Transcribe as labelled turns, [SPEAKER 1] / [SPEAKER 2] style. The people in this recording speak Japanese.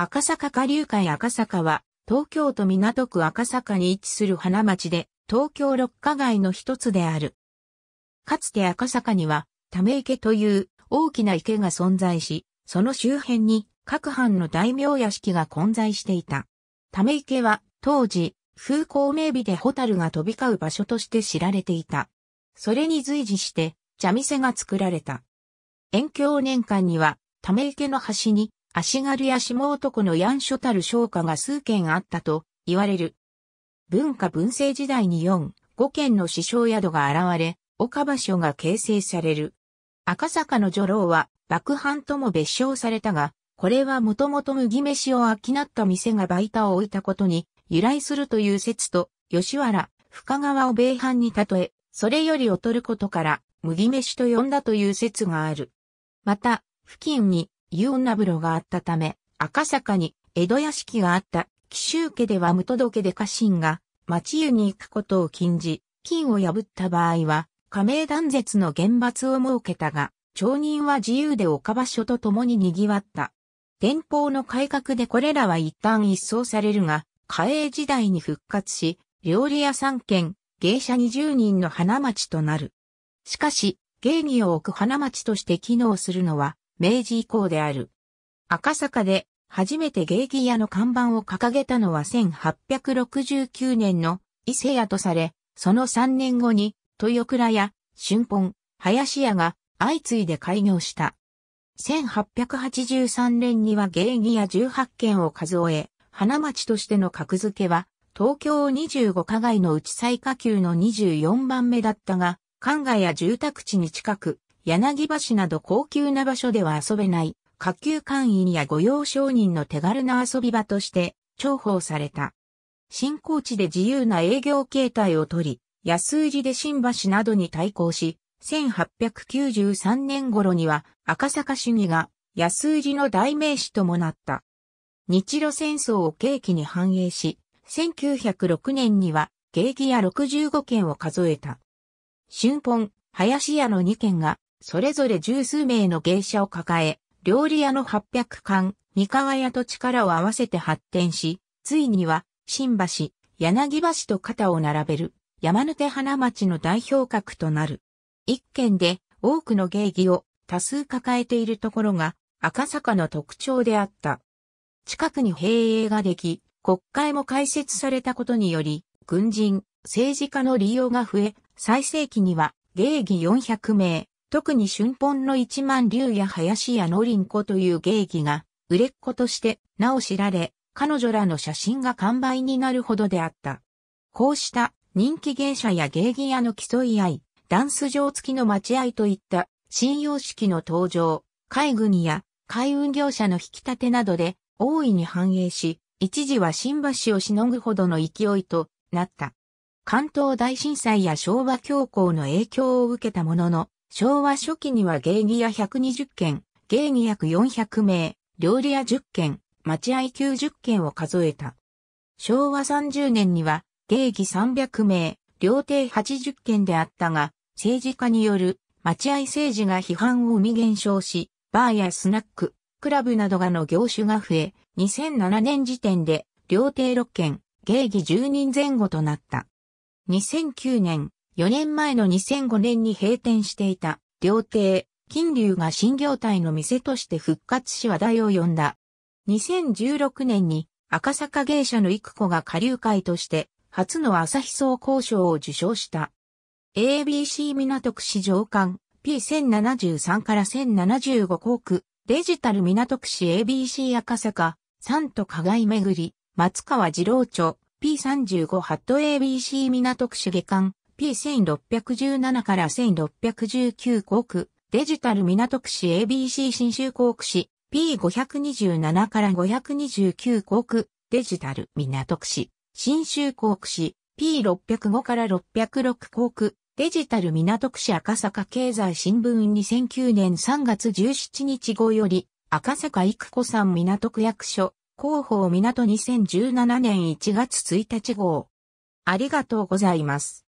[SPEAKER 1] 赤坂下流会赤坂は、東京都港区赤坂に位置する花町で、東京六花街の一つである。かつて赤坂には、ため池という大きな池が存在し、その周辺に各藩の大名屋敷が混在していた。ため池は当時、風光明媚でホタルが飛び交う場所として知られていた。それに随時して、茶店が作られた。延享年間には、ため池の端に、足軽や下男のヤンショタル商家が数軒あったと言われる。文化文政時代に4、5軒の師匠宿が現れ、岡場所が形成される。赤坂の女郎は、幕藩とも別称されたが、これはもともと麦飯を商った店が売田を置いたことに由来するという説と、吉原、深川を米藩に例え、それより劣ることから、麦飯と呼んだという説がある。また、付近に、湯女風呂があったため、赤坂に江戸屋敷があった紀州家では無届けで家臣が町湯に行くことを禁じ、金を破った場合は、加盟断絶の厳罰を設けたが、町人は自由で岡場所と共に賑わった。天保の改革でこれらは一旦一掃されるが、嘉永時代に復活し、料理屋3軒、芸者20人の花町となる。しかし、芸妓を置く花町として機能するのは明治以降である。赤坂で初めて芸妓屋の看板を掲げたのは1869年の伊勢屋とされ、その3年後に豊倉屋、春本、林屋が相次いで開業した。1883年には芸妓屋18軒を数え、花町としての格付けは東京25加害の内最下級の24番目だったが、関外や住宅地に近く、柳橋など高級な場所では遊べない、下級会員や御用商人の手軽な遊び場として重宝された。新興地で自由な営業形態をとり、安売りで新橋などに対抗し、1893年頃には赤坂主義が安売りの代名詞ともなった。日露戦争を契機に反映し、1906年には芸妓屋65件を数えた。春本、林屋の2軒が、それぞれ十数名の芸者を抱え、料理屋の800巻、三河屋と力を合わせて発展し、ついには、新橋、柳橋と肩を並べる、山手花町の代表格となる。一軒で多くの芸妓を多数抱えているところが赤坂の特徴であった。近くに兵営ができ、国会も開設されたことにより、軍人、政治家の利用が増え、最盛期には芸妓400名、特に春本の一万竜や林やのりんこという芸妓が、売れっ子として名を知られ、彼女らの写真が完売になるほどであった。こうした人気芸者や芸妓屋の競い合い、ダンス場付きの待合といった新様式の登場、海軍や海運業者の引き立てなどで大いに反映し、一時は新橋をしのぐほどの勢いとなった。関東大震災や昭和恐慌の影響を受けたものの、昭和初期には芸妓屋120件、芸妓約400名、料理屋10件、待合90件を数えた。昭和30年には芸妓300名、料亭80件であったが、政治家による待合政治が批判を生み減少し、バーやスナック、クラブなどがの業種が増え、2007年時点で、料亭6件、芸妓10人前後となった。2009年、4年前の2005年に閉店していた、料亭、金龍が新業態の店として復活し話題を呼んだ。2016年に赤坂芸者の育子が下流会として初の朝日総交渉を受賞した。ABC 港区市上官 P1073 から1075航空デジタル港区市 ABC 赤坂サント加害めぐり、松川次郎町、P35 ハット ABC 港区主下館、P1617 から1619航空、デジタル港区市 ABC 新州航空市、P527 から529航空、デジタル港区市、新州航空市、P605 から606航空、デジタル港区市赤坂経済新聞2009年3月17日号より、赤坂育子さん港区役所、広報港2017年1月1日号。ありがとうございます。